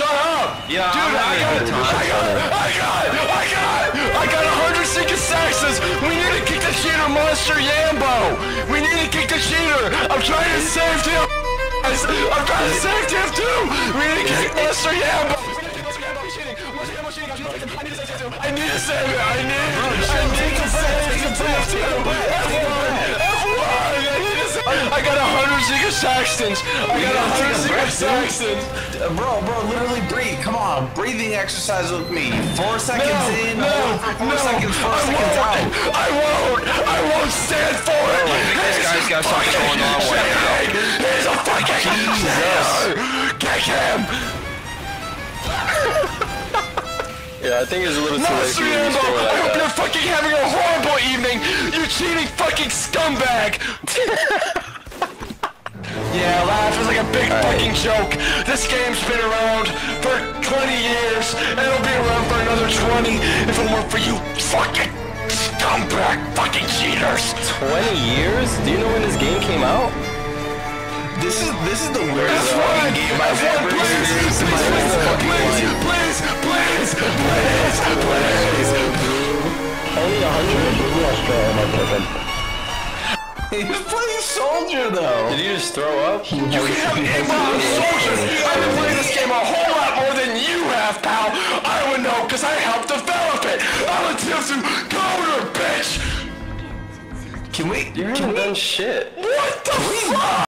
shut up! Yeah, dude, I having a got. I got, I got, I got, I got a hundred sinking saxes. We need to kick the cheater, Master Yambo. We need to kick the cheater. I'm trying to save him. I'm trying to save him too. We need to kick Master Yambo. I need to save it. I need. I need to save him. F1. F1. I need to save. I got a hundred saxtons. I got a hundred sinking saxtons. Bro, bro, literally breathe. Come on, breathing exercise with me. Four seconds No, in, no, four no, seconds, four I seconds won't, out. I won't, I won't stand for it. This guy's got something going on with him. He's a fucking Jesus. Kick him. Yeah, I think it's a little too late Monster for you to Rambo, I hope that. you're fucking having a horrible evening. You cheating fucking scumbag. Yeah, laugh is like a big fucking joke. This game's been around for 20 years, and it'll be around for another 20 if it weren't for you fucking scumbag fucking cheaters. 20 years? Do you know when this game came out? This is this is the weirdest That's fucking right. game That's I've right. ever Please, He was playing soldier though. Did you just throw up? You can have aimbot soldiers. I've been playing this game a whole lot more than you have, pal. I would know because I helped develop it. I'm a Tilsu coder, bitch. Can we? You haven't done shit. What the fuck?